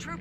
Troop